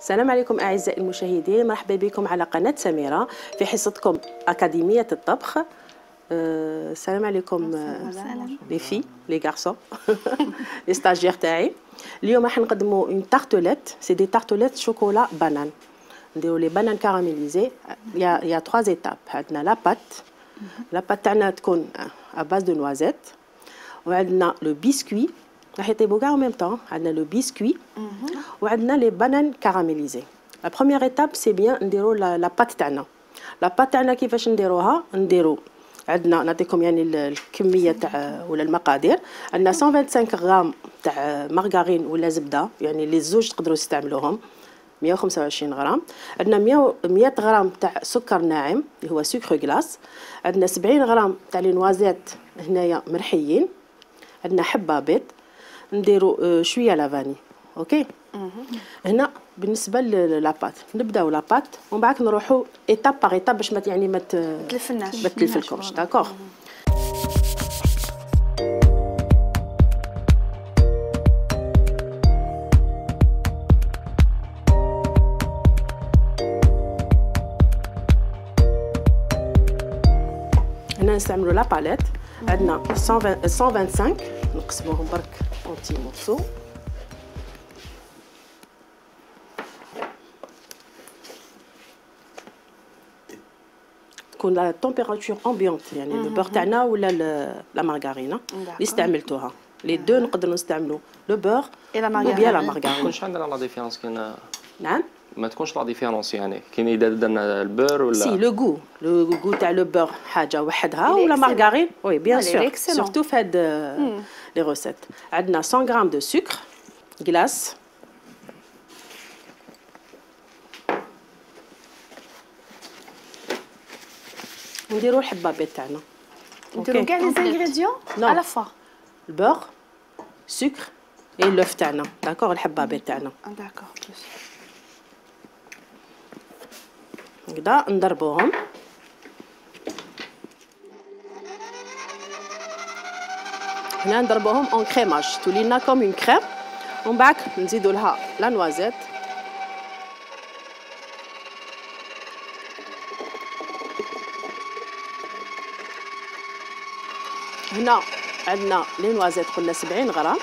السلام عليكم أعزائي المشاهدين مرحبا بكم على قناة سميرة في حصتكم أكاديمية الطبخ. أه، السلام عليكم les filles les garçons les stagiaires تاعي اليوم راح نقدموا une tartelette c'est des tartelettes chocolat banane نديروا les bananes caramélisées y a y a 3 étapes عندنا la pâte la pâte تاعنا تكون à base de noisettes وعندنا le biscuit راح يطيبوا كاع même temps عندنا le biscuit وعندنا les bananes caramélisées la première étape c'est bien نديروا la pâte تاعنا la pâte تاعنا كيفاش نديروها نديروا عندنا نعطيكم يعني الكميه تاع ولا المقادير عندنا 125 غرام تاع مارغارين ولا زبده يعني les زوج تقدروا تستعملوهم 125 غرام عندنا 100 100 غرام تاع سكر ناعم اللي هو سكر glace عندنا 70 غرام تاع les noisettes هنايا مرحيين عندنا حبه بيض نديروا شوية la vanille okay؟ هنا بالنسبة ل la pâte نبداو la pâte ومن بعد نروحوا étape par étape باش ما يعني ما تلفناش. ما تلفلكمش d'accord هنا نستعملوا la palette عندنا 125 نقسموهم برك. en petits morceaux تكون la température ambiante يعني le beurre تاعنا ولا la margarine اللي استعملتوها les deux نقدروا نستعملوا le beurre et la margarine bien la margarine تكونش عندنا la différence كاين نعم ما تكونش la différence يعني. كاين إذا درنا ال beurre ولا c'est le goût le goût تاع le beurre حاجة وحدها. ولا. margarine oui bien sûr. surtout في هاد les recettes عندنا 100 غرام de سكر glace نديرو الحبه بيض تاعنا. نديرو. كاع les ingrédients. à la fois ال beurre سكر et l'œuf تاعنا d'accord الحبه بيض تاعنا d'accord هكذا نضربوهم. هنا نضربوهم en crémage تولي لنا comme une crème ومن بعد نزيدو لها la noisette هنا عندنا les noisettes قلنا 70 غرام.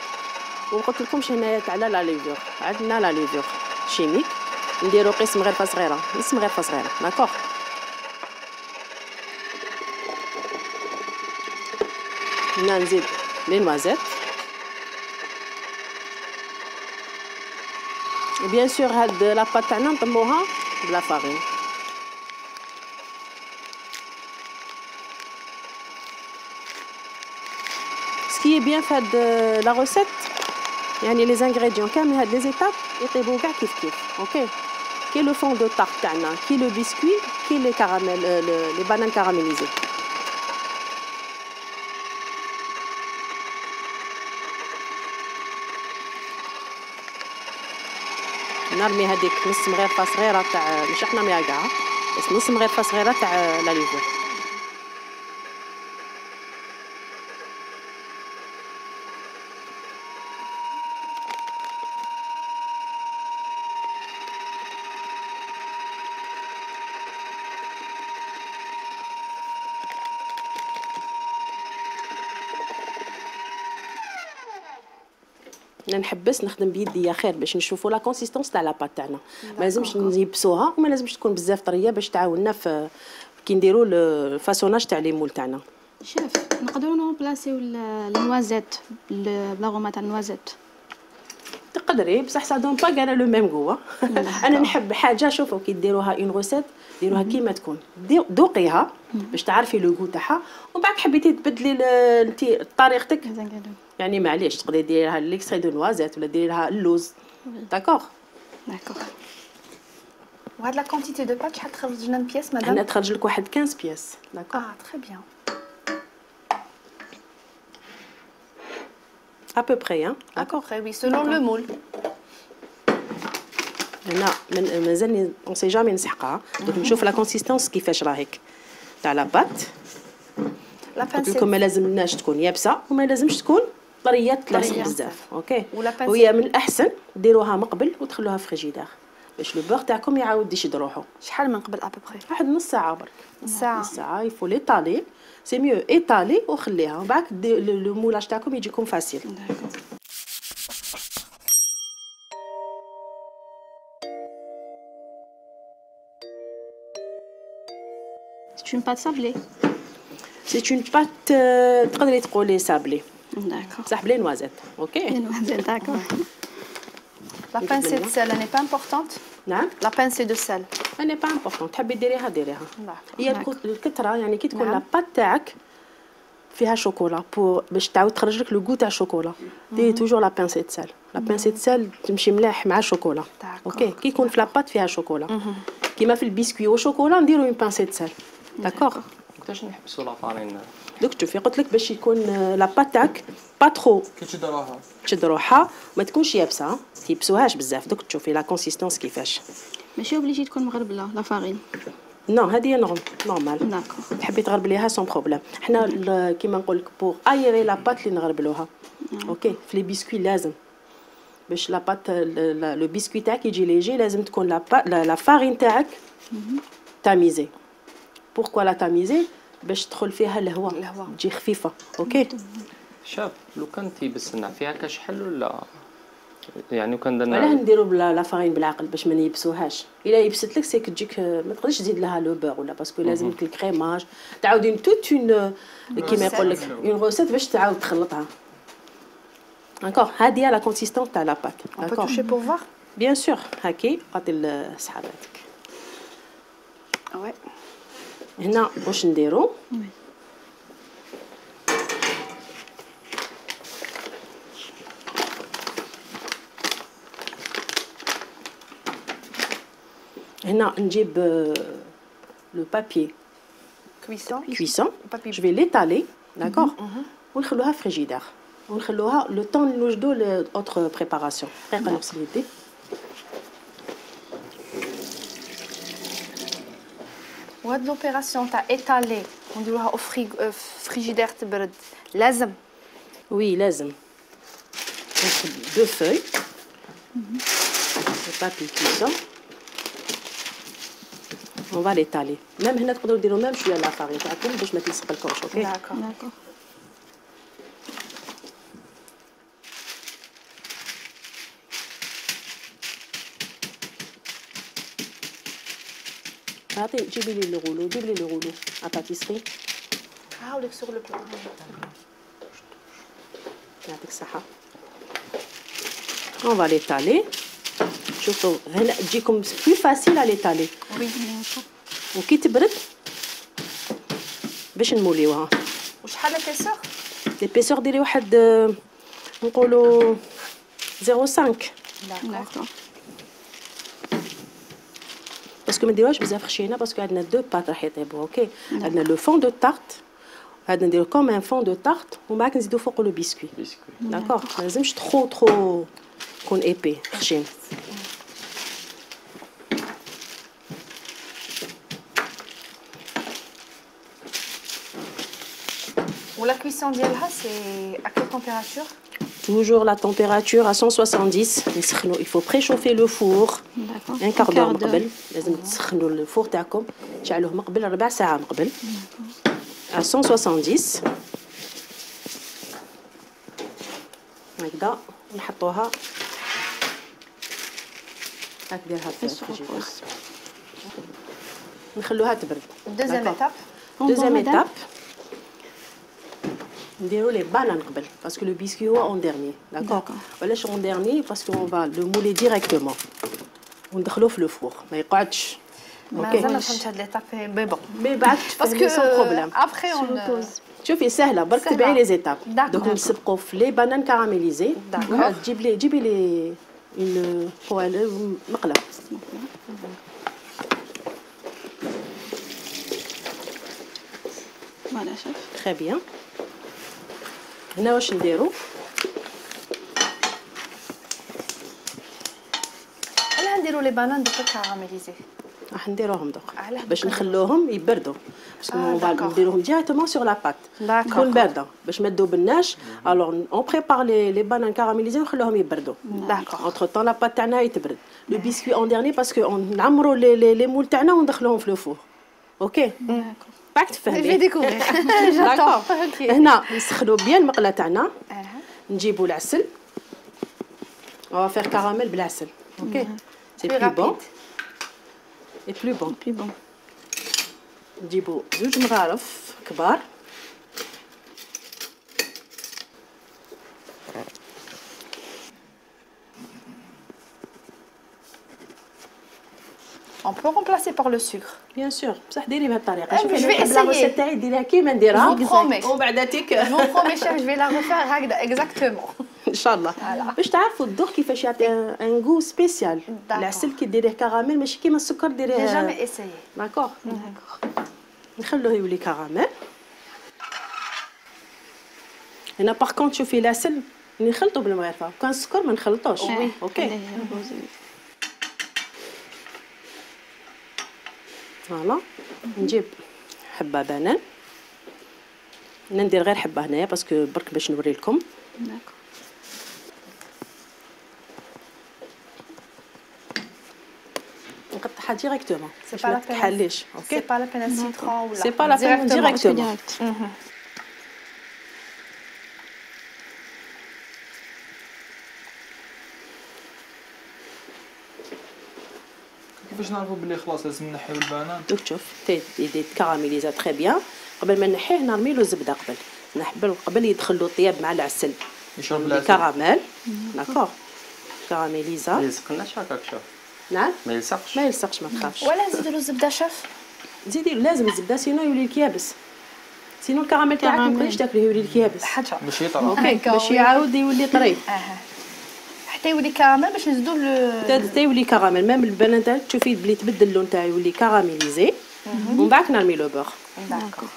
وقلت لكمش هنايا تاع la levure. عندنا la levure chimique نديرو قسم غرفه صغيره قسم غرفه صغيره d'accord هنا نزيد les noisettes bien sûr هاد la pâte تاعنا نطموها بلا farine. ce qui est bien في هاد la recette يعني les ingrédients كامل هاد les étapes يطيبوا كاع كيف كيف okay كي le fond de tarte تاعنا كي le biscuit كي لي كراميل لي بانان كراميليزي نرمي هذيك نص مغرفه صغيره تاع مش إحنا نرميها كاع بس نص مغرفه صغيره تاع la levure نحبس نخدم بيدي خير باش نشوفوا la consistance تاع la pâte تاعنا ما لازمش نيبسوها وما لازمش تكون بزاف طرية باش تعاوننا في كي نديروا façonnage ال تاع les moules تاعنا. شيف نقدروا remplacer noisette ال par l'arôme تاع noisette ال تقدري بصح ça donne pas كاع le même goût أنا نحب حاجة شوفوا كي ديروها une recette ديروها كيما تكون. ذوقيها باش تعرفي le goût تاعها ومن بعد حبيتي تبدلي انت طريقتك. يعني معليش تقدري ديري لها l'extrait de noisette ولا ديري لها اللوز d'accord d'accord وهاد la quantité de pâte شحال تخرج لنا pièces هنا مدام تخرج لك واحد 15 pièces d'accord آه très bien à peu près ها d'accord oui selon le moule هنا من- مازالني on sait jamais نسحقها دوك نشوف la consistance كيفاش راهيك تاع la pâte لا قلت لكم بانسيت ما لازمناش تكون يابسه وما لازمش تكون طرية طرية. بزاف okay. وهي من الأحسن ديروها مقبل وتخلوها في فريجيدار باش le beurre تاعكم يعاود يشد روحو شحال من قبل à peu près واحد نص ساعة برك ساعة نص ساعة il faut l'étaler c'est mieux étaler وخليها من بعد le moulage تاعكم يجيكم facile. C'est une pâte sablée. c'est une pâte تقدري تقولي sablée D'accord. sablée noisette okay Une noisette, d'accord. La pincée de sel, elle n'est pas importante. نعم La pincée de sel. elle n'est pas importante تحبي ديريها ديريها D'accord. هي نعم. الكت- الكتره يعني كي تكون نعم. la pâte تاعك فيها chocolat pour باش تعاود تخرج لك le goût تاع الشوكولا ديري toujours la pincée sel la pincée sel تمشي ملاح مع الشوكولا D'accord. okay كي يكون في la pâte فيها شوكولا كيما في biscuit ال و chocolat ال نديرو une pincée sel d'accord وقتاش نحبسوا la farine دوك شوفي قلت لك باش يكون la pâte تاعك pas trop كي تشد روحها تشد روحها ما تكونش يابسه تيبسوهاش بزاف دوك تشوفي la consistance كيفاش ماشي obligé تكون مغربله la farine non هذه norm normal d'accord تحبي تغربليها sans problème حنا ال- كيما نقول لك pour aérer la pâte اللي نغربلوها okay في les biscuits لازم باش la pâte le biscuit تاعك يجي ليجي لازم تكون la pâ- la la farine تاعك tamisée pourquoi la tamiser باش تدخل فيها الهواء الهواء. تجي خفيفة okay؟ chef لو كان تيبس فيها كشحل ولا؟ يعني كان علاه درنا نديرو بلا la farine بالعقل باش ما نيبسوهاش. إلا يبست لك sec تجيك ما تقدرش تزيد لها le beurre ولا parce que لازم لك crémage ال. تعاود une toute une كيما يقول لك une recette باش تعاود تخلطها. d'accord هذه هي la consistance تاع la pâte d'accord toucher pour voir bien sûr هاكي قاتل صحاباتك. Ouais. هنا واش نديرو Oui. هنا نجيب le papier Cuisson. cuisson Papier. je vais l'étaler d'accord ونخلوها فريجيدير ونخلوها le temps نوجدو l'autre préparation دقيقه نغسل يدي وهاد l'opération تاع étaler ونديروها au frig frigidaire تبرد لازم oui لازم ناخذ deux feuilles le papier cuisson on va l'étaler même هنا تقدروا ديروا même شوية la farine تاعكم باش ما تلصقلكمش okay d'accord D'accord. عطي جيبي لي لو غولو جيب لي le rouleau à pâtisserie هاولك sur le plan يعطيك الصحة on va l'étaler شوفوا هنا تجيكم plus facile à l'étaler oui وكي تبرد باش نموليوها وشحال l'épaisseur l'épaisseur ديري واحد آه، نقولوا 0.5 d'accord D'accord. parce que ما نديروهاش بزاف خشينه parce que عندنا deux pâtes راح يطيبوا okay عندنا le fond de tarte هذا نديرو comme un fond de tarte ومن بعد نزيدو فوق le biscuit biscuit d'accord ما لازمش trop trop يكون épais خشين و la cuisson ديالها c'est à quelle température Toujours la température à 170 نسخنو il faut préchauffer le four. D'accord. ان كار Un دور quart من d'heure. قبل لازم تسخنوا four ال تاعكم تشعلوه من قبل ربع ساعه من قبل à 170 هكذا نحطوها هاك ديرها في Sur frigidaire ال pause. نخلوها تبرد deuxième étape deuxième madame. étape نديرو les bananes قبل parce que le biscuit هو en dernier d'accord D'accord. علاش en dernier parce que on va le mouler directement وندخلوه في le four ما يقعدش مازال ما فهمتش هاد l'étape mais bon mais بعد parce que تفهمي sans problème après Sur on le pause. شوفي سهله برك سهلة. تبعي les étapes D'accord. دوك نسبقوا في les bananes caramélisées D'accord. وعاد تجيب لي جيبي لي une poêle مقله Voilà, chef. très bien هنا واش نديرو؟ أنا نديرو les bananes دوكا caramélisées. راح نديروهم دوك. علاه باش دوك نخلوهم يبردوا parce que آه،. نديروهم directement sur la pâte. تكون بارده باش ما تذوبناش alors on prépare les les bananes caramélisées ونخلوهم يبردوا D'accord. entre-temps la pâte تاعنا يتبرد le biscuit en dernier parce que نعمروا les les moules تاعنا وندخلوهم في le four OK باك تفهمي. D'accord. Ok. هنا نسخنوا bien المقله تاعنا نجيبوا العسل va faire caramel بالعسل OK c'est plus bon. et plus bon Puis bon. نجيبوا زوج مغارف كبار On peut remplacer par le sucre. bien sûr بصح ديري بهذه الطريقة أنا شوفي je أنا في نحب لا essayer. recette تاعي ديريها كيما نديرها Je vous promets. ومن بعد تيك Je vous promets, chef, je vais la refaire هكذا exactement. ان شاء الله Voilà. باش تعرفوا الذوق كيفاش يعطي un goût spécial D'accord. العسل كي ديريه كراميل ماشي كيما السكر J'ai ديريه jamais essayé. d'accord نخلوه يولي كراميل هنا par contre شوفي العسل نخلطو بالمغرفه كان السكر ما نخلطوش oui. OK voilà. نجيب حبة banane. أنا ندير غير حبة هنايا parce que برك باش نوري لكم. نقطعها ديريكتومون باش ما C'est أوكي؟ pas la peine un citron ou là. C'est pas la peine كيفاش نعرفوا بلي خلاص لازم نحيو البنان دوك تشوف تي يدي كاراميليزا تري بيان. قبل ما نحيه نرمي له الزبده قبل. نحبل قبل يدخل له الطياب مع العسل. يشرب العسل. كراميل d'accord caramélisa. ما يلصقناش هكاك شوف. نعم. ما يلصقش. ما يلصقش ما تخافش. ولا نزيدوا له الزبدة شيف زيدي لازم الزبدة sinon يولي لك يابس sinon ال caramel تاعك ما. تقدريش تاكله يولي لك يابس حاجة باش يطرى. باش. يعاود يولي طري. أها. حتى يولي كراميل باش نزيدوا له حتى يولي caramel même ال banane تاعك تشوفي بلي تبدل اللون تاعو يولي كراميليزي ومن بعد نرمي le beurre d'accord.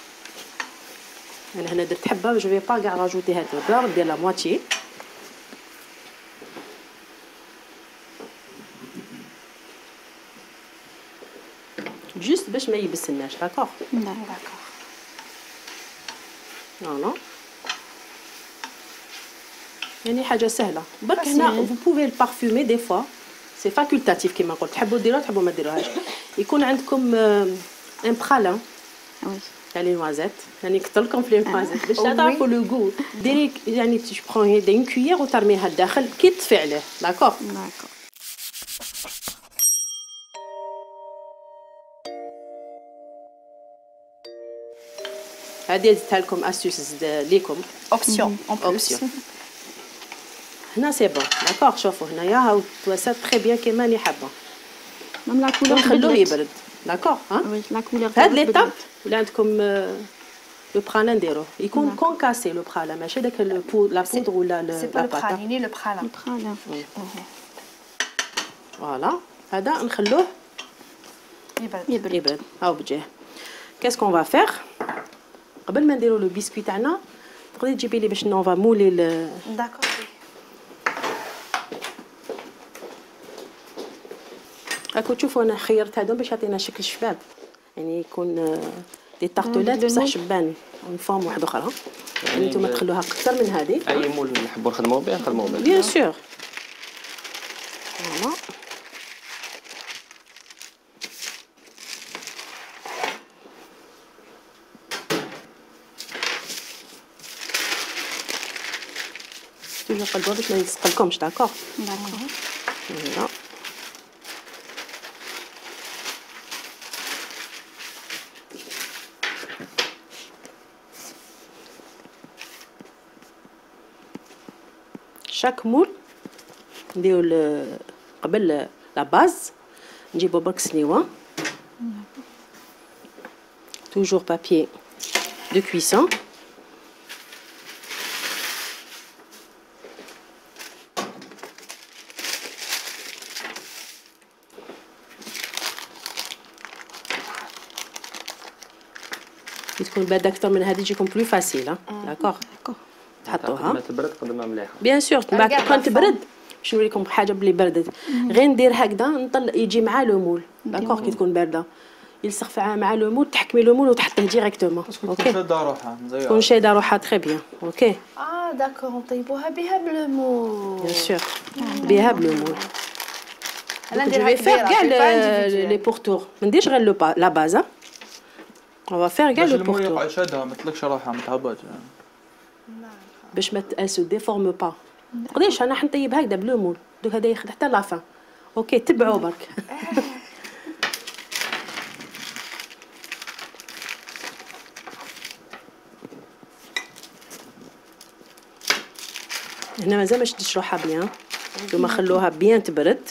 أنا هنا درت حبة جو في با كاع راجوتي هاد البور ندير لا مواتي جوست باش ما يبسناش داكوغ داكور. فوالا يعني حاجة سهلة. برك Facile. هنا فو بوفي البارفومي دي فوا سي فاكولتاتيف كيما قلت. تحبوا ديروها تحبوا ما ديروهاش يكون عندكم ان برالان Ah oui. تاع لي نوازيت يعني كثر لكم في لي نوازيت باش وي. تعرفوا لو غو ديري يعني تي برون هيدا اون كويير وترميها لداخل كي تطفي عليه داكوغ D'accord. هذه زدتها لكم استيوس زد ليكم. اوبسيون en plus. اوبسيون هنا سي بون داكوغ شوفوا هنايا هاو تواسات تري بيان كيما راني حابه Même la couleur. نخلوه بدلت. يبرد داكوغ ها Oui, la couleur. في هاد بدلت. ليتاب ولا عندكم لو برالان نديروه يكون نعم. كونكاسي لو برالان ماشي داك البو- لا بودر ولا سي ل- با لا لو باتا praliné le pralin Le pralin. فوالا هذا نخلوه يبرد يبرد. يبرد هاو بجاه كاس كون فا فيغ قبل ما نديرو لو بيسكوي تاعنا تقدري تجيبي لي باش نوفا مولي ال- راكو تشوفوا أنا خيرت هادو باش يعطينا شكل شباب يعني يكون آه، des tartelettes دو بصح. شبان une forme واحدة أخرى يعني يعني نتوما تخلوها أكثر من هذه اي moule نحبوا نخدموا به نخدموا به bien sûr voilà toujours قلبوا باش ما يلصقلكمش d'accord D'accord. voilà chaque moule نديرو ال- قبل la base نجيبو برك سنيوه toujours papier de cuisson كي تكون بارده أكثر من هذه تجيكم بلو فاسيل داكوغ D'accord. تحطوها. ما تبرد قد ما مليحه بيان سور من بعد كون تبرد باش نوريكم حاجة بلي بردت. غير ندير هكذا نطلع يجي مع لو مول داكوغ كي تكون باردة. يلصق فيها مع لو مول تحكمي لو مول وتحطيه ديريكتومون تكون أوكي شاده روحها تكون شايده روحها تري بيان أوكي آه داكور نطيبوها بها بالمو بيان سور بها بلو مول أنا كاع في لي لي بورتور ما نديرش غير لو با- لا باز on va faire كاع باش لو المول بورتور يقع شادها ما ما باش ما تاسو ديفورم با قداش أنا حنطيب هكذا بلو مول دوك هذا ياخذ حتى لافان أوكي تبعوا برك. هنا مازال ما شدتش روحها بيان. ثم خلوها بيان تبرد.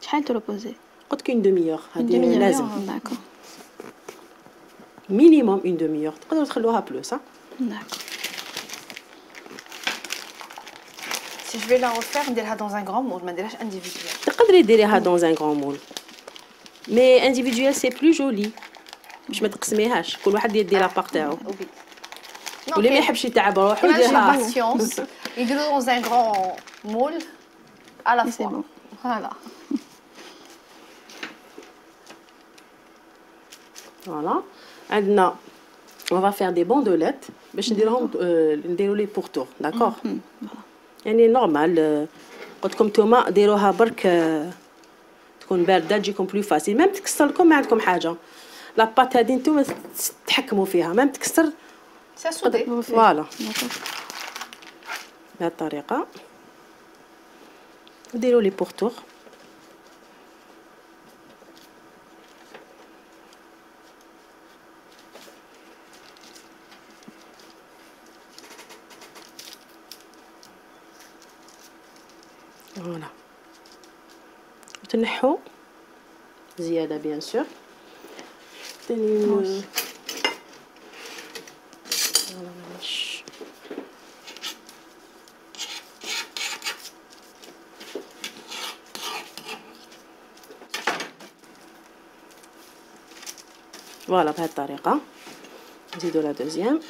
شحال tu reposes؟ قلت كاين demi-heure هذه. لازم. minimum une demi-heure تقدروا تخلوها plus ها d'accord je vais la refaire, نديرها dans un grand moule, ما نديرهاش individuel. تقدري ديريها dans un grand moule mais individuel c'est plus joli باش ما تقسميهاش كل واحد يدي la part تاعو Oui. واللي ما يحبش يتعب روحو Là, j'ai يديرها patience. يديروا dans un grand moule à la Mais c'est fois. bon. Voilà. voilà عندنا on va faire des bandelettes باش نديرهم آه، نديرو les bordures d'accord يعني normal آه، قلت لكم نتوما ديروها برك آه، تكون باردة تجيكم plus facile même تكسر لكم ما عندكم حاجة. la pâte هذه نتوما تحكموا فيها. même تكسر. voilà بهذه الطريقة. نديرو les bordures voilà وتنحو زيادة bien sûr. تاني voilà بهذه الطريقة. نزيدو la deuxième.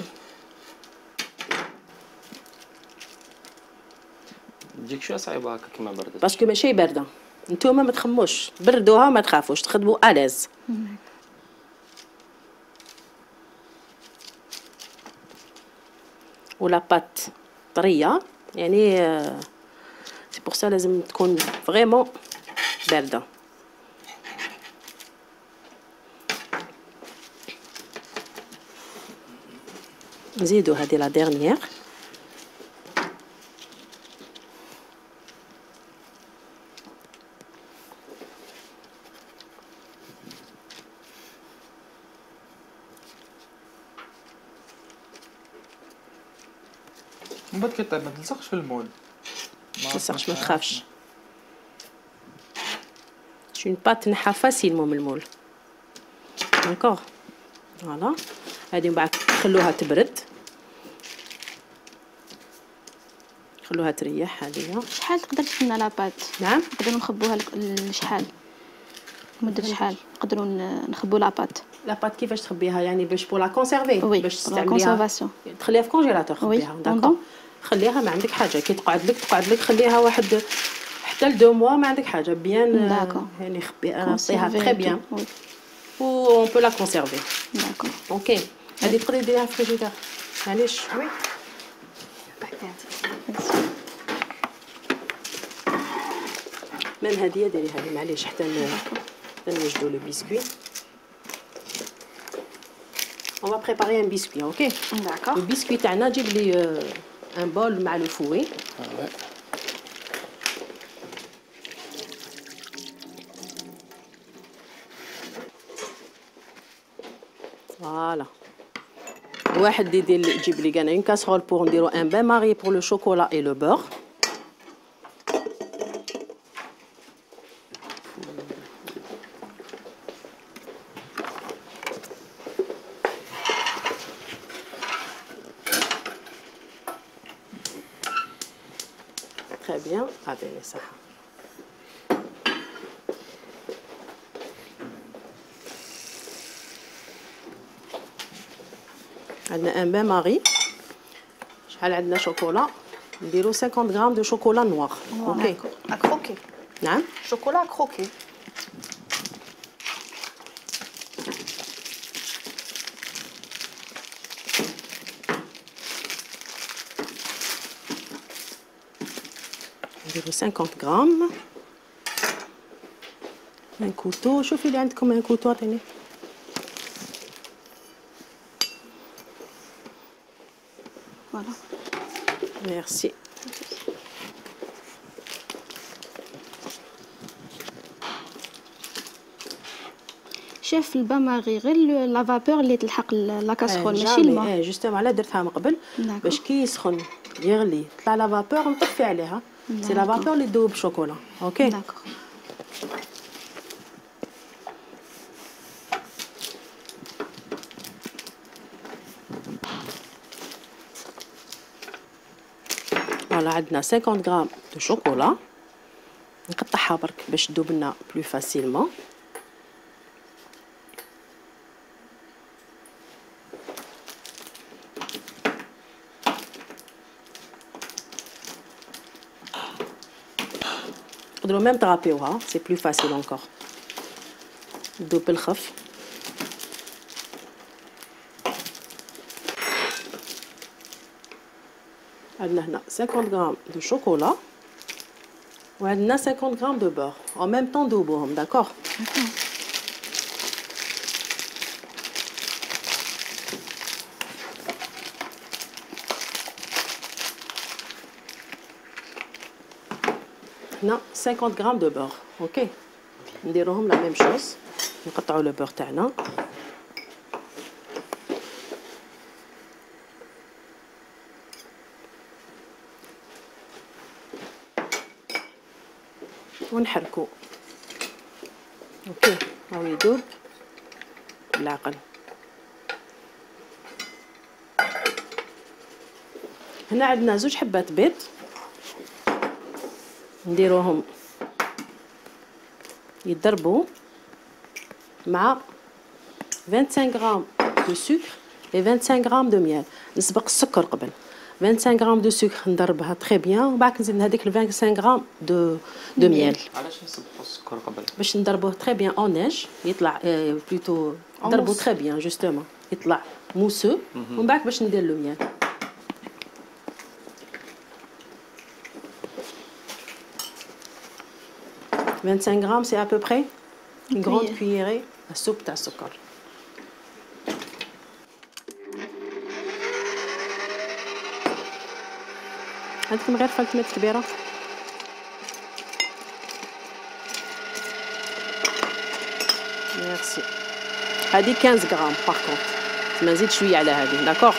تجيك شوية صعيبة هكا كيما بردت. parce que ماشي باردة. نتوما ما تخموش. بردوها ما تخافوش تخدموا الاز ولا pâte طرية. يعني c'est pour ça لازم تكون vraiment باردة. نزيدو هذه la dernière من بعد كيطيب ما تلصقش في ال moule. ما تلصقش ما تخافش. c'est une pâte تنحى facilement من ال moule d'accord voilà هادي من بعد خلوها تبرد خلوها تريح هذه شحال تقدر تسنى la pâte نعم. نقدروا نخبوها لشحال؟ مدة شحال؟ نقدروا نخبوا la pâte la pâte كيفاش تخبيها؟ يعني باش pour la conserver باش تستعمليها. conservation تخليها في congélateur خبيها. d'accord. خليها ما عندك حاجة كي تقعد لك تقعد لك خليها واحد حتى les deux mois ما عندك حاجة bien d'accord. يعني خبيها très bien و اون بو لا كونسيرفي d'accord. ok هذه تقدري ديريها في الفريجيدير معليش. Merci. même هذه ديري هذه معليش حتى ن- حتى نوجدو le biscuit On va préparer un biscuit, ok D'accord. Le biscuit تاعنا جيب لي un bol مع le fouet voilà واحد يدير يجيب لي كان une casserole pour نديرو un bain-marie pour le chocolat et le beurre Très bien. عطيني صحة. عندنا un bain-marie شحال عندنا شوكولا نديرو 50 grammes de chocolat noir ok À croquer. نعم Chocolat à croquer. نديرو 50 grammes un couteau شوفي اللي عندكم un couteau عطيني voilà merci شاف ال bain-marie غير ل- la vapeur اللي تلحق ل- la casserole ماشي jamais الماء إيه justement على درتها من قبل d'accord. باش كي يسخن يغلي طلع la vapeur نطفي عليها c'est la d'accord. vapeur اللي تذوب ال chocolat ok d'accord voilà عندنا 50 grammes de chocolat نقطعها برك باش تذوب لنا plus facilement تقدروا même تغابيوها c'est plus facile encore تذوب بالخف عندنا هنا 50 grammes de chocolat وعندنا 50 grammes de beurre en même temps ندوبوهم d'accord هنا 50 grammes de beurre ok نديروهم la même chose نقطعوا le beurre تاعنا ونحركو ok هاو يذوب بالعقل هنا عندنا زوج حبات بيض. نديروهم يضربوا مع 25 غرام de sucre et 25 grammes de miel نسبق السكر قبل. 25 grammes de sucre نضربها très bien ومن بعد نزيد هذيك 25 grammes de de miel علاش نسبقوا السكر قبل؟ باش ندربوه très bien en neige يطلع plutôt mousse. très bien justement يطلع موسو ومن بعد باش ندير لو ميال غرام غرام سي à peu près? Une grande cuillère. cuillerée. À soupe تاع السكر عندكم غير فلتمة كبيرة ميرسي هذه 15 غرام باغ كونت ما نزيد شوية على هذه داكوغ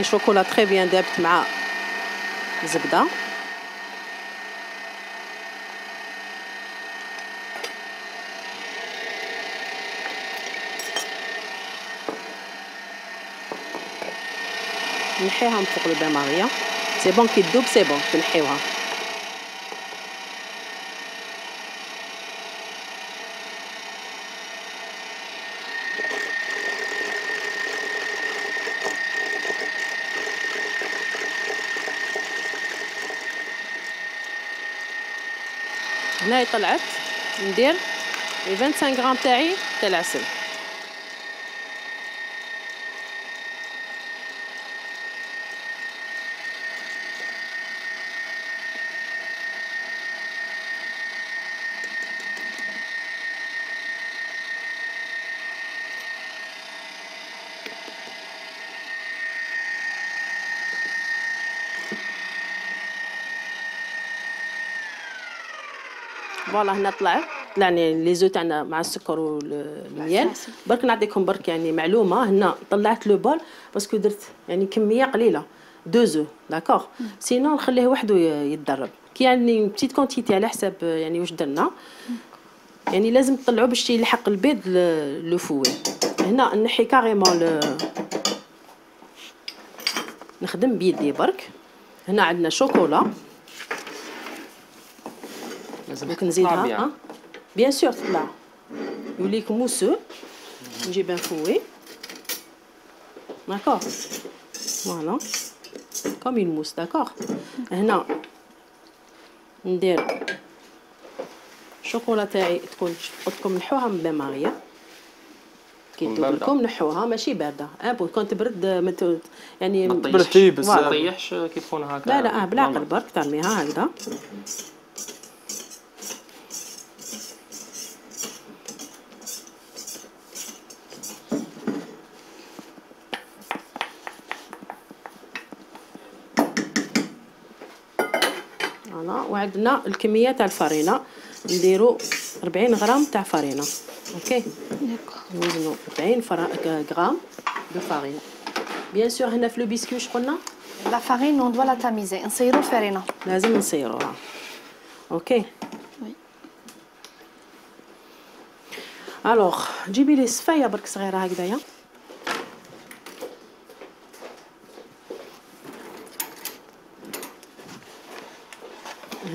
ال chocolat très bien دابت مع الزبده نحيها من فوق ال bain-marie c'est bon كي تذوب c'est bon تنحيوها هنايا طلعت ندير لي 25 غرام تاعي تاع العسل. voilà هنا طلع. يعني les œufs تاعنا مع السكر وال miel برك نعطيكم برك يعني معلومة. هنا طلعت le bol parce que درت يعني كمية قليلة. deux œufs d'accord. sinon نخليه وحده يتدرب. كي يعني petite quantité على حساب يعني واش درنا. يعني لازم تطلعوا باش يلحق البيض le fouet. هنا نحي carrément نخدم بيدي برك. هنا عندنا شوكولا. لازم دوك نزيدها bien. ها؟ bien sûr تطلع يوليك mousseux نجيب un fouet d'accord voilà comme une mousse d'accord هنا ندير الشوكولا تاعي تكون قلتلكم نحوها من bain-marie. كي تدوب. لكم نحوها ماشي باردة. آه بو كون تبرد ما ت- يعني ما تطيحش. ما تطيحش كي تكون هكا لا لا آه بالعقل. برك ترميها هكذا voilà وعندنا الكمية تاع الفرينة. نديرو 40 غرام تاع فرينة. OK؟ نوزنو 40 فرا- grammes de farine bien sûr هنا في le biscuit واش قلنا la farine on doit la tamiser نصيروا الفرينه لازم نصيروها OK. alors جيبي لي صفاية برك صغيرة هكذايا.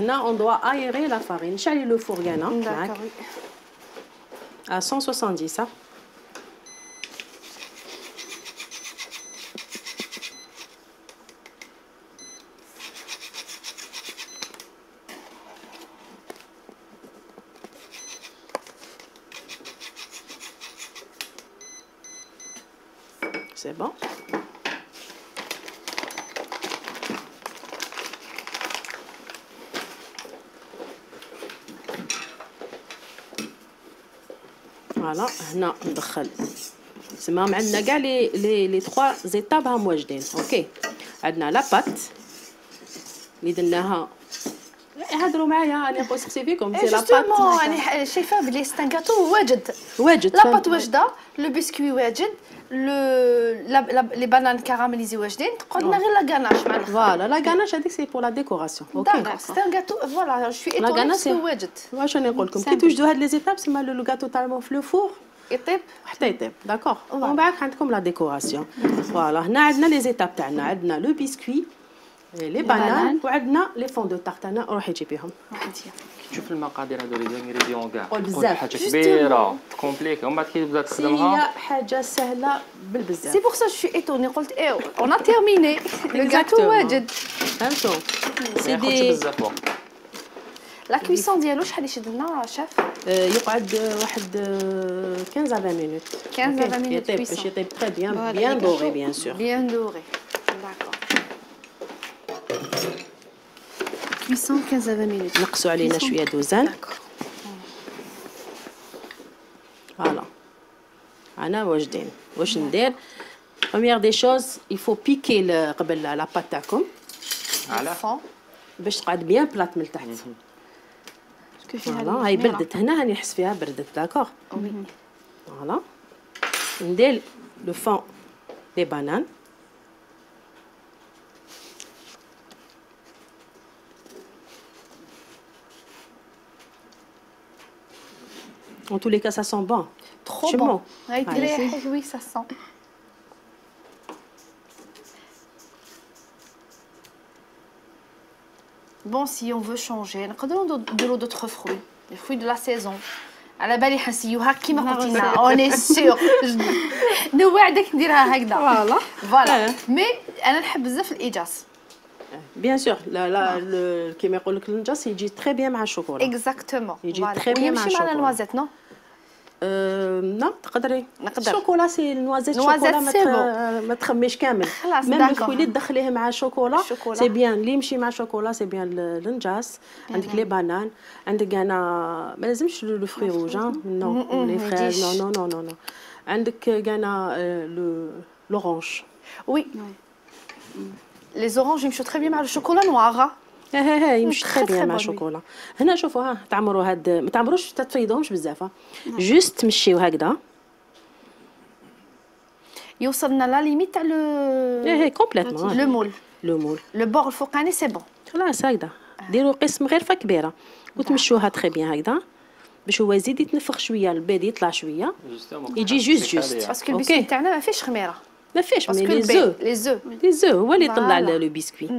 هنا on doit aérer la farine شعلي le four كانا معاك d'accord à 170 ça C'est bon voilà هنا ندخل. تسمى عندنا كاع les les les 3 étapes هم واجدين OK. عندنا la pâte اللي درناها هضروا معايا أنا نسقسي فيكم. c'est la pâte justement راني شايفه بلي c'est un gâteau واجد. واجد la pâte واجدة le biscuit واجد. le les bananes caramélisées واجدين تقعدنا غير la ganache مع الآخر voilà la ganache هذيك c'est pour la décoration OK d'accord c'est un gâteau voilà je suis là étonnée ganache parce que واجد واش راني نقول لكم كي simple. توجدوا هاد لي زيتاب سما لو غاتو تاعو في لو فور يطيب حتى يطيب داكوغ Voilà. ومن بعد عندكم لا ديكوراسيون فوالا هنا عندنا لي زيتاب تاعنا عندنا لو بسكوي لي بانان بانان. وعندنا لي فون دو تارت أنا روحي جيبيهم تشوف المقادير هادو لي زانغريديون كاع قول بزاف. حاجة. كبيره كومبليكي ومن بعد كي تبدا هي تخدمها حاجة سهله بالبزاف سي بور سا جو سوي ايتوني قلت إيه اون ا تيرميني لو Exactement. واجد فهمتوا ما سي ياخذش دي بزاف وقت لا كويسون ديالو شحال يشد لنا شاف يقعد واحد آه، 15 à 20 مينوت 15 à 20 minutes يطيب cuisson. باش يطيب تري بيان بيان دوري. بيان سور بيان دوري داكور كويسون 15 à 20 minutes نقصوا علينا شوية دوزان. فوالا أنا واجدين واش ندير؟ première des choses il faut piquer قبل la pâte تاعكم على فون باش تقعد bien plate من فيها voilà هاي. بردت هنا هاني نحس فيها بردت d'accord voilà ندير le fond des bananes En tous les cas, ça sent bon. Trop C'est bon. bon. هاي Allez, تريح oui ça sent. Bon, si on veut changer, نقدروا نديروا d'autres fruits, les fruits de la saison. على بالي حنسيوها كيما قلتينا اوني سيغ نوعدك نديرها هكذا Voilà. فوالا آه. مي انا نحب بزاف Sûr, là, là, le, كيما يقول لك النجاس يجي très bien مع الشوكولا. اكزاكتومون يجي très bien مع ويمشي مع الشوكولا. النوازيت نو نعم تقدري. نقدر. الشوكولا سي نوازيت شوكولا ما, تخميش كامل. خلاص، ميم داكور. الفوي اللي تدخليه مع الشوكولا الشوكولا. سي بيان اللي يمشي مع الشوكولا سي بيان النجاس عندك لي بانان عندك أنا ما لازمش لو فري روج نو لي يجيش. نو نو نو نو عندك أنا لو لورانج وي لي زورانج يمشوا تري بيان مع الشوكولا نوار ها؟ ها ها يمشي très, تري très بيان مع. الشوكولا. هنا شوفوا ها تعمروا هاد ما تعمروش تفيضوهمش بزاف juste تمشيو هكذا. يوصلنا la limite تاع le إيه complètement le moule le moule le bord الفوقاني c'est bon خلاص هكذا. ديروا قسم غرفه كبيرة. وتمشوها très bien هكذا. باش هو يزيد يتنفخ شوية البيض يطلع شوية. يجي juste juste parce que OK. البسكويت تاعنا ما فيش خميرة. ما فيش mais les œufs les œufs les œufs هو اللي يطلع voilà. le biscuit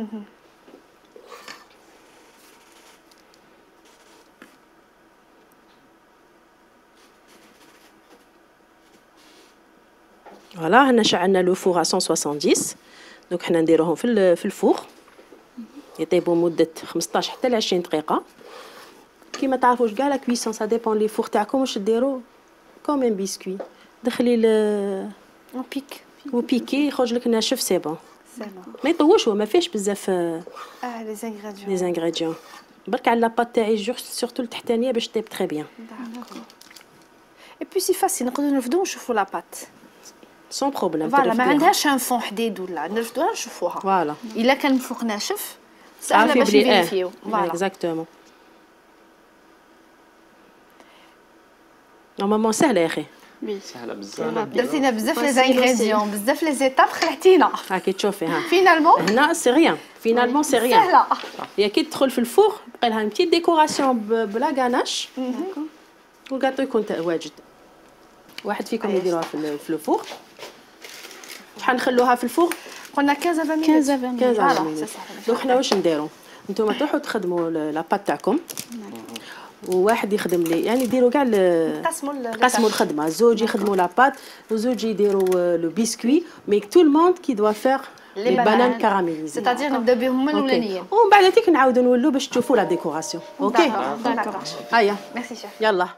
voilà هنا شعلنا le four 170 donc حنا نديروهم في في ال four يطيبوا مده 15 حتى ل 20 دقيقه كيما تعرفوش كاع la cuisson ça dépend les fours تاعكم واش ديروا comme un biscuit دخلي ل un pique وبيكي يخرج لك ناشف c'est bon c'est bon ما يطوش هو ما فيهش بزاف آه les ingrédients les ingrédients برك على la pâte تاعي juste surtout التحتانيه باش طيب très bien et puis c'est facile نقدروا نرفدو ونشوفوا la pâte sans problème voilà ما عندهاش un fond حديد ولا نرفدوها نشوفوها voilà الا كان الفوق ناشف سهله عارفي باش بلي نفيريفيو آه voilà exactement normalement سهله يا أخي سهلة بزاف. درتينا بزاف les ingrédients بزاف les étapes خلعتينا. هاكي تشوفي ها finalement هنا c'est rien finalement c'est rien سهله هي كي تدخل في ال four بقى لها petite décoration ب la ganache وال gâteau يكون واجد واحد فيكم. يديروها في ال- في ال four شحال نخلوها في ال four قلنا 15 20 15 مينوت 20 15 voilà، minutes c'est صح. donc حنا واش نديرو؟ نتوما تروحوا تخدموا la pâte تاعكم. وواحد يخدم لي. يعني ديروا كاع قسموا ال- قسموا الخدمة. زوج يخدموا la pâte وزوج يديروا le biscuit mais tout le monde qui doit faire les bananes. caramélisées c'est-à-dire نبدا بهم هما الاولانيين ومن بعد هذيك نعاودوا نولوا باش تشوفوا la décoration OK d'accord هيا merci chef يلا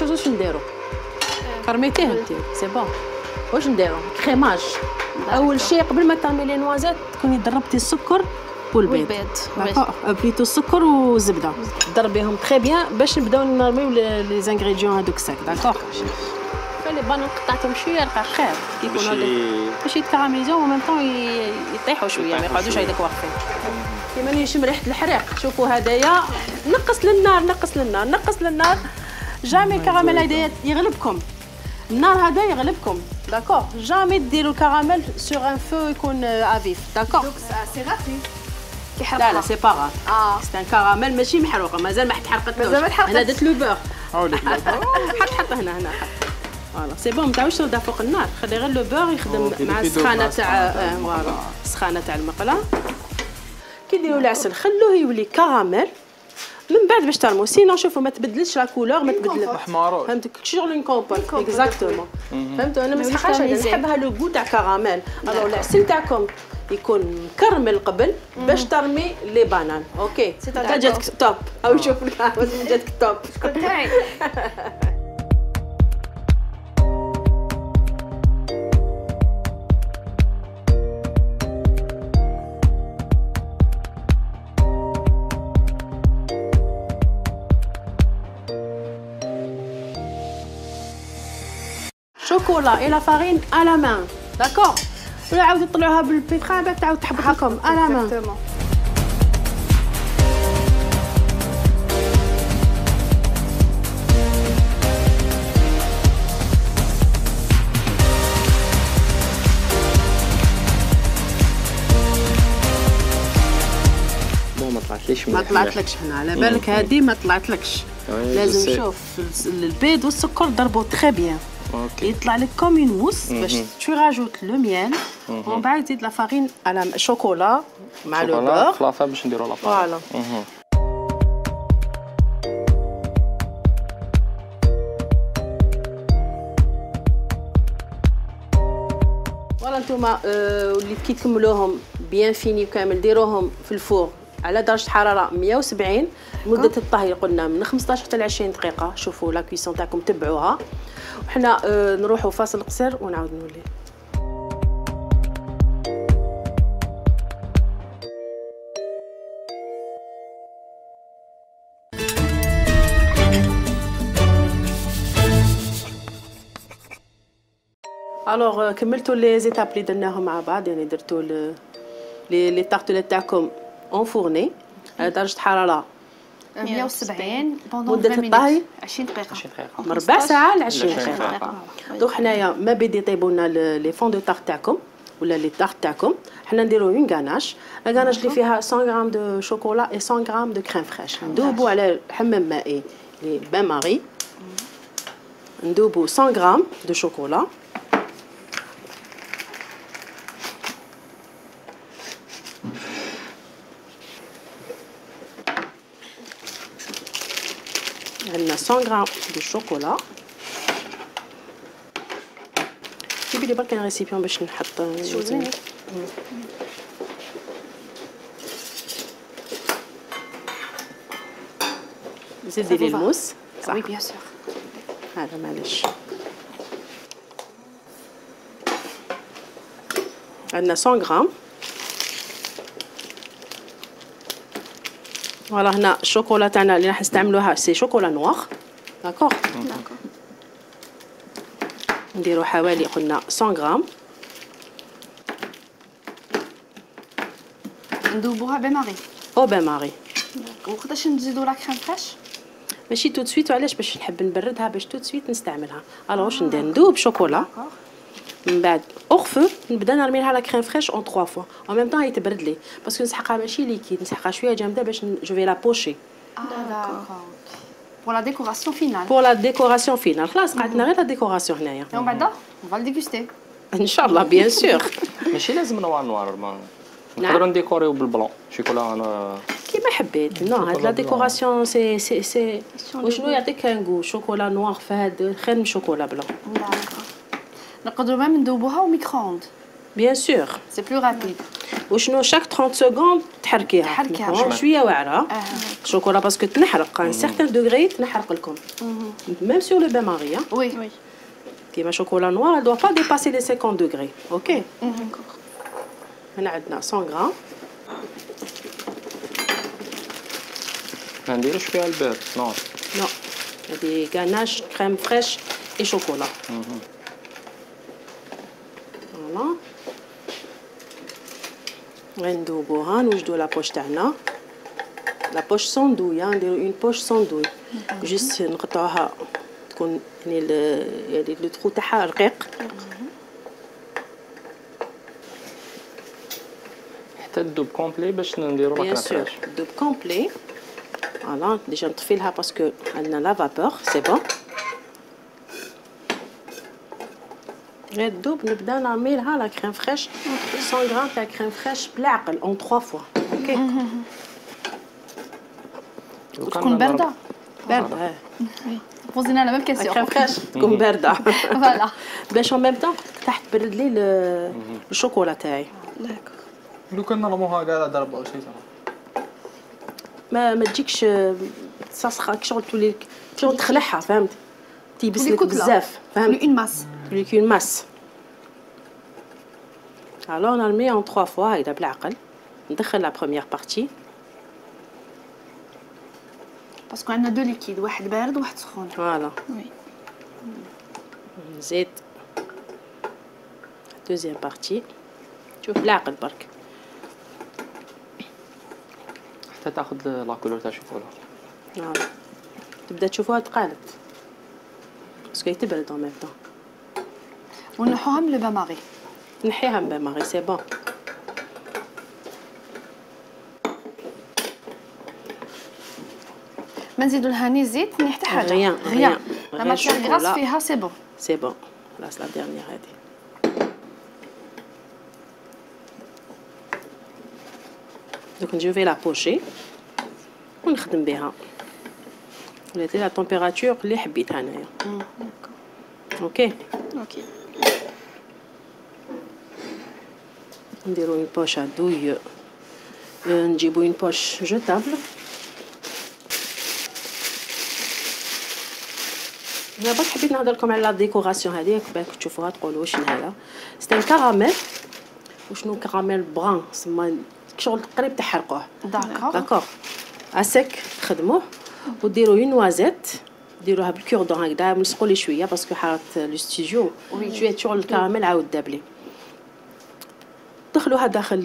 لا بروميير دي شوز واش نديرو كرميتيه انت سي بون واش نديرو كريماج اول شيء قبل ما ترمي لي نوازات تكوني ضربتي السكر والبيض والبيض بليتو السكر والزبده ضربيهم تري بيان باش نبداو نرميو لي لي زانغريديون هذوك ساك داكور فلي بانون قطعتهم شوية رقاق خير كي باش يتكراميزيو وميم طون يطيحوا شوية ما يقعدوش هيداك واقفين كيما نشم ريحه الحريق شوفوا هدايا نقص للنار نقص للنار نقص للنار jamais الكراميل هذايا يغلبكم. النار هذا يغلبكم. d'accord jamais ديروا الكراميل sur un feu يكون à vif d'accord c'est raté لا لا c'est pas grave آه. c'est un caramel ماشي محروقه مازال ما تحرقتش مازال ما تحرقتش. أنا درت le beurre عاودك حط حط هنا هنا حط. voilà c'est bon ما تعاودش تردا فوق النار. خلي غير le beurre يخدم مع السخانه تاع السخانة تاع آه، voilà السخانه تاع المقلة. كي ديروا العسل خلوه يولي كراميل من بعد باش ترموا sinon شوفوا ما تبدلش la couleur ما تبدل حمارات فهمتك؟ شغل une compote exactement فهمتوا أنا ما نسحقهاش. نحبها لو جو تاع كراميل alors العسل تاعكم يكون مكرمل قبل باش ترمي les bananes. OK. جاتك top أو شوف القهوه جاتك top تاعي chocolat et la farine à la main d'accord ولا عاودوا تطلعوها بال batteur بعد تعاود تحبط لكم à la main طلعتليش ما طلعتلكش هنا على بالك هذه ما طلعتلكش. لازم جو سي. شوف ال- البيض والسكر ضربوا تري بيان أوكي يطلع لك كوم اون موس باش. تو راجوت لو ميل ومن بعد تزيد لا فارين على شوكولا مع لو بور في لافا باش نديرو لافا فوالا. فوالا نتوما آه، اللي كي تكملوهم بيان فيني كامل ديروهم في الفور على درجة حرارة 170 مدة الطهي قلنا من 15 حتى ل 20 دقيقة. شوفوا لا كويسون تاعكم تبعوها. وحنا آه، نروحوا فاصل قصير ونعاود نولي. الوغ كملتوا لي زيتاب اللي درناهم مع بعض؟ يعني درتوا لي لي تاعكم enfournez على درجة حرارة 170 مدة الطهي؟ 20 دقيقة. 20 دقيقة. من ربع ساعة ل 20 20 دقيقة. دقيقة. دوك حنايا ما بدي يطيبوا لنا les fonds de tarte تاعكم ولا les tartes تاعكم. حنا نديروا une ganache ganache اللي فيها 100 غرام de chocolat و 100 غرام de crème fraîche ندوبوا على حمام مائي le bain-marie. ندوبوا 100 غرام de chocolat عندنا 100 غرام de chocolat جيبي لي برك un récipient باش نحط زوينة. زيدي لي الموس صح oui bien sûr هذا معليش عندنا 100 غرام voilà هنا الشوكولا تاعنا اللي راح نستعملوها c'est chocolat noir d'accord نديرو حوالي قلنا 100 غرام ندوبوها بماري au bain-marie وقتاش نزيدو la crème fraîche ماشي tout de suite وعلاش باش نحب نبردها باش tout de suite نستعملها alors واش ندير ندوب شوكولا من بعد. اغفو نبدا نرمي لها la crème fraîche en 3 fois en même temps هي تبرد لي parce que نسحقها ماشي liquide. نسحقها شوية جامدة باش جو في la bouchée d'accord pour la décoration finale. بور la décoration فينال خلاص قعدنا غير لا ديكوراسيون هنايا. ومن بعد on va le déguster. إن شاء الله bien sûr ماشي لازم noir noir ما نعم. نقدروا نديكوريو بال blanc. chocolat أنا كيما حبيت. non هاد la décoration c'est c'est c'est وشنو يعطيك un goût chocolat noir فهاد خير من chocolat blanc. نقدروا même ندوبوها au micro-ondes bien sûr c'est plus rapide. وشنو chaque 30 secondes تحركيها. تحركيها. ميكرو شوية واعره آه. chocolat parce que تنحرق. un certain degré تنحرق لكم. même sur le bain-marie oui. كيما chocolat noir ne pas dépasser les 50 degrés OK هنا عندنا 100 غرام ما نديروش فيها البيض non Non هذه ganache crème fraîche et chocolat voilà غندوبوها نوجدو la poche تاعنا la poche sans douille نديرو une poche sans douille juste نقطعوها تكون يعني ال- يعني le trou تاعها رقيق حتى تدوب complet باش نديرو bien la sauce crème دوب complet voilà déjà نطفي لها parce que عندنا la vapeur c'est bon غير دوب نبدا نرمي لها la crème fraîche 100 غرام تاع crème fraîche بالعقل en 3 fois OK وتكون باردة بارده بوزينا la même la crème كيسيون fraîche تكون بارده voilà باش en même temps تحت تبرد لي ال- الشوكولا تاعي لو كان نرموها كاع ضربه أو شي ما ما تجيكش تصاصخه شغل تولي شغل تخلعها فهمت تيبس لك كتلة. بزاف فهمت؟ une masse تولي comme masse alors نرمي en 3 fois هيدا بالعقل ندخل la première partie parce que عندنا deux liquides واحد بارد وواحد سخون voilà oui نزيد deuxième partie شوف بالعقل برك حتى تاخذ la couleur تاع ال chocolat voilà تبدأ تشوفوها تقالت. parce que تبرد en même temps ونحوها من le bain marie نحيها من marie c'est bon ما نزيدو لها ني زيت ني حتى حاجة rien, rien. la matière. grasse فيها سي بون سي بون خلاص la dernière هادي دوك نجوفي la poche ونخدم بها ولاتي la température اللي حبيتها انايا OK OK نديرو une poche à douille نجيبو اون بوش جوتابل أنا برك حبيت نهضر لكم على لا ديكوراسيون هذه باك تشوفوها تقولوا واش هذا سي ان كراميل وشنو كراميل بران سما شغل قريب تحرقوه داكور داكور اسيك تخدموه وديروا اون نوازيت ديروها بالكوردون هكذا ملصقوا لي شوية باسكو حارت لو ستوديو. شوية شغل الكراميل عاود دابلي دخلوها داخل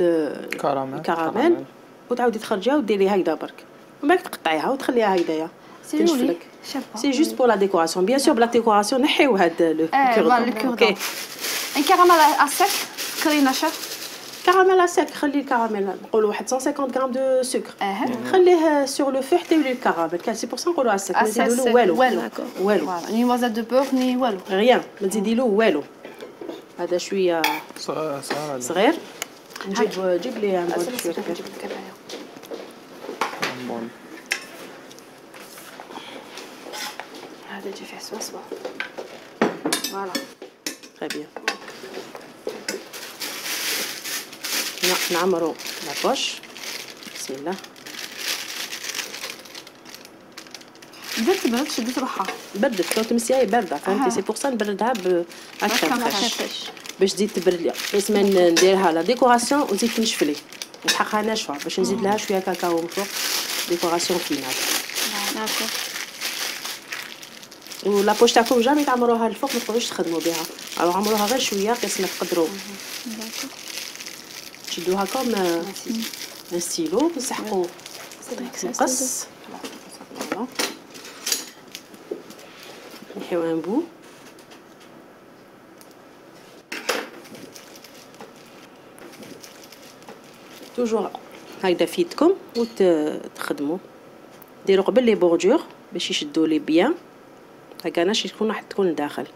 caramel. ال caramel. وتعاودي تخرجيها وديريها هكذا برك. ومن بعد تقطعيها وتخليها هكذايا. c'est c'est juste pour la décoration bien sûr ب la décoration نحيو هاد le le cordon. OK un caramel à sec sucré نشف caramel sec خلي الكراميل. نقولوا واحد 150 غرام de sucre آه خليه sur le feu حتى يولي الكراميل. كان c'est pour ça نقولوا à sec ما à sec، نزيدولو والو. والو. والو. voilà ني noisette de beurre ني والو. rien ما تزيدي له والو. هذا شوية صغير صغير. صغير. نجيب جيب لي un bol شوية كبير بون هذا يجي فيه سوسوه voilà très bien نعمرو la poche بسم الله. بدات تبرد شدت روحها. بردت لو تمسيها باردة فهمتي. c'est pour ça نبردها fraîche. باش تزيد تبرد لي بس ما نديرها la décoration وتزيد تنشف لي نسحقها ناشفة. باش نزيد لها شوية كاكاو من فوق. décoration finale و la poche تاعكم jamais تعمروها الفوق ما تقعدوش تخدموا بها alors عمروها غير شوية قيس ما تقدروا تشدوها comme un stylo نسحقوا مقص voilà. نحيو un peu. toujours هكذا في يدكم وتخدموا. ديروا قبل les bordures باش يشدوا لي bien. هكا ناش تكون راح تكون لداخل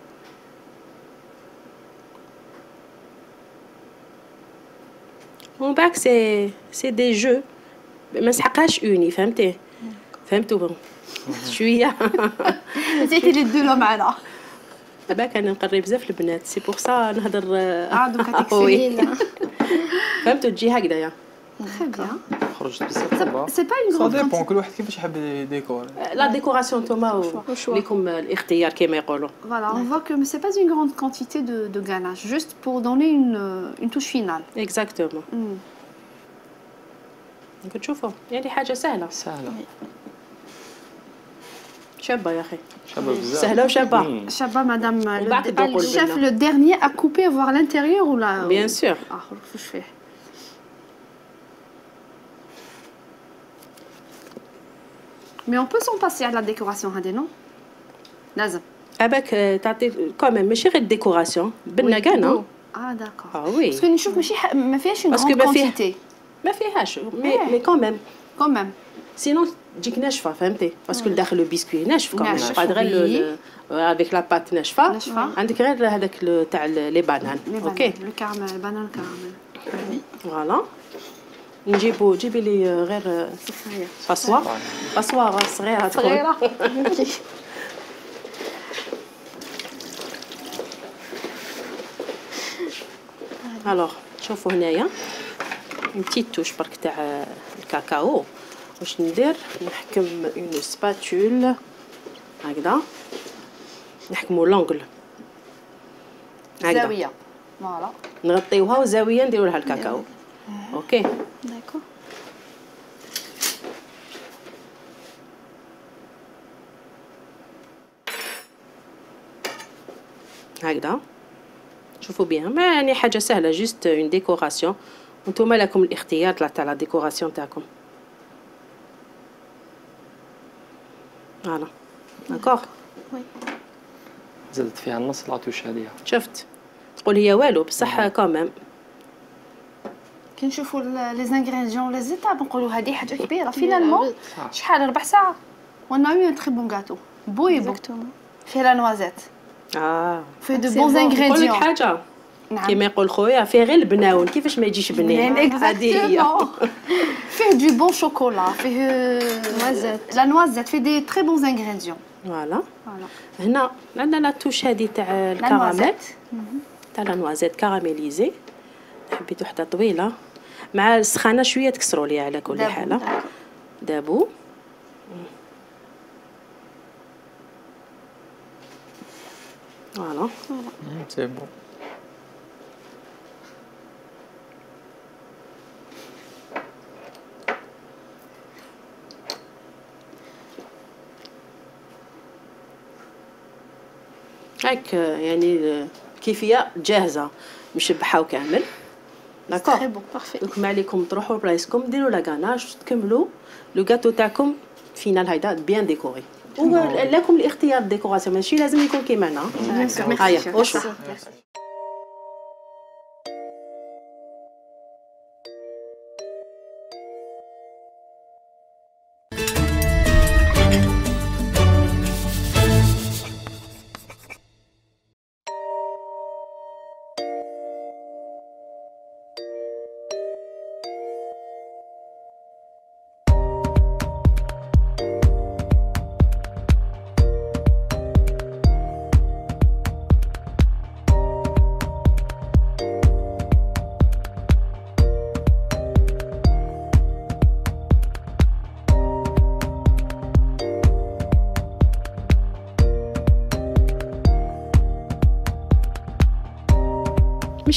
ومن بعد سي سي دي جو ما نسحقهاش اوني فهمتي فهمتوا شوية زيتي لي دو معنا دابا أنا نقري بزاف البنات سي بور سا نهضر آه دوكا آه، وي. تكفي فهمتوا تجي هكذايا تري بيان خرجت بزاف دابا سي با اون سا غروند ديبون كل واحد كيفاش يحب يديكور لا ديكوراسيون نتوما و- وشوا. ليكم الاختيار كما يقولوا Voilà, on voit que c'est pas une grande quantité de, de ganache, juste pour donner une, euh, une touche finale. اكزاكتومون كتشوفوا يعني حاجة سهله سهله شابه يا أخي شابه بزاف سهله وشابه مم. Chabat, madame, le, بعد le تذوقوا chef, البنة. le dernier a coupé, voir l'intérieur ou la. بيان سور Ah, faut Mais on peut s'en passer à la décoration, Hadé, non Lazim. اباك آه، تعطي كوميم ماشي غير ديكوراسيون بنا كان Ah, d'accord. آه oui Parce que نشوف ماشي ح- ما فيهاش une Parce que grande ما فيه- quantité. ما فيهاش mais إيه. mais quand même Quand même. Sinon تجيك ناشفه فهمتي parce que داخل le biscuit ناشف quand même ناشف، بعد غير oui. avec la pâte ناشفه ناشفة. عندك غير هذاك le تاع les bananes Les OK bananes, Le caramel, le banane caramel. voilà نجيبو جيبي لي غير آه، passoire. passoire صغيرة تكون. صغيرة. Alors شوفوا هنايا. petite touche برك تاع الكاكاو. واش ندير؟ نحكم une spatule هكذا. نحكمو l'angle هكذا. زاوية. Voilà. نغطيوها وزاوية نديرو لها الكاكاو أوكي d'accord هكذا. شوفوا bien ما يعني حاجة سهلة juste une décoration وأنتم لكم الاختيار تاع la décoration تاعكم. voilà d'accord oui زدت فيها النص la touche هذيا شفت. تقول هي والو بصح quand même كي نشوفوا les ingrédients les étapes نقولوا هذه حاجة كبيرة. finalement صح. شحال؟ ربع ساعه وان a eu un très bon gâteau بوي bon exactement فيه la noisette آه. فيه دو بون bon. نقول لك حاجة نعم كيما يقول خويا فيه غير الـ banane كيفاش ما يجيش بنين هذه هي. فيه du bon chocolat فيه noisette. la noisette فيه des très bons ingrédients voilà هنا عندنا la touche هذه تاع الـ caramel noisette تاع la noisette caramélisée حبيتو حتى طويله مع السخانه شوية تكسروا ليها على كل d'abord. حاله دابو فوالا سي بون هاك يعني كيفية جاهزة. مشبحه وكامل d'accord très bon parfait دوك ما عليكم تروحوا لبلايصكم ديروا la ganache تكملوا. le gâteau تاعكم final هيدا bien décoré ولكم الاختيار الـ décoration ماشي لازم يكون كيما هنا هيا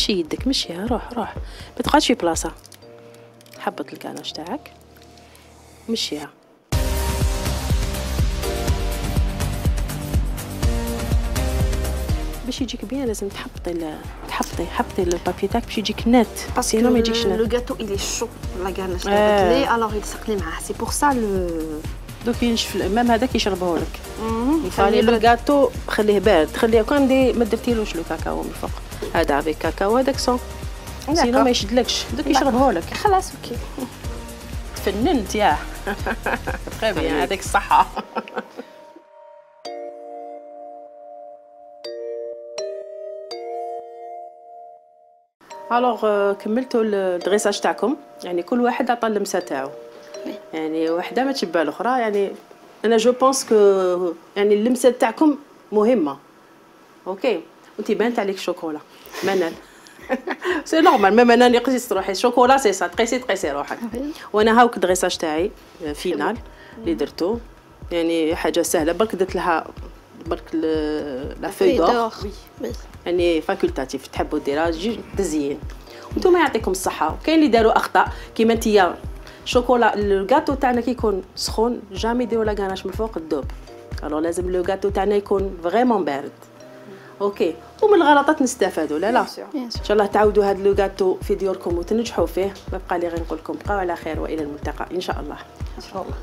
مشي يدك مشيها روح روح. ما تقعدش في بلاصة. حبط الكاناج تاعك. مشيها باش يجيك bien لازم تحبطي تحبطي حبطي الـ papier تاعك باش يجيك nette sinon ما يجيكش nette gâteau il est chaud la ganache. آه. تبدلي alors يلصق لي معاه c'est pour ça le دوك ينشف même هذاك يشربه لك le gâteau خليه بارد خليه quand même ما درتيلوش le cacao من فوق هذا avec cacao هذاك sans sinon. ما يشدلكش. دوك يشربه لك خلاص أوكي. تفننت ياه très bien هذيك الصحة. Alors كملتوا الـ dressage تاعكم؟ يعني كل واحد عطى اللمسة تاعو. يعني وحدة ما تشبه الأخرى. يعني أنا je pense que يعني اللمسة تاعكم مهمة. أوكي. وانت بانت عليك شوكولا. منال. c'est normal même أنا نقيس روحي chocolat c'est ça تقيسي تقيسي روحك. وأنا هاوك الـ dressage تاعي final اللي درتو. يعني حاجة سهلة. برك درت لها برك la feuille d'or يعني facultatif تحبوا ديرها جي تزيين. وأنتم يعطيكم الصحة. وكاين اللي داروا أخطاء. كيما انتيا chocolat الـ gâteau تاعنا كي يكون سخون jamais يديروا la ganache من فوق الدوب. alors لازم le gâteau تاعنا يكون vraiment بارد أوكي. ومن الغلطات نستفادوا. لا لا. إن شاء الله تعاودوا هذا le gâteau في ديوركم وتنجحوا فيه. ما بقى لي غير نقول لكم بقاو على خير وإلى الملتقى. إن شاء الله. إن شاء الله.